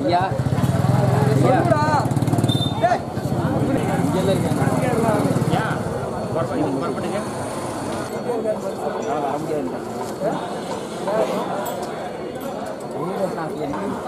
ஐயா Ya, ini.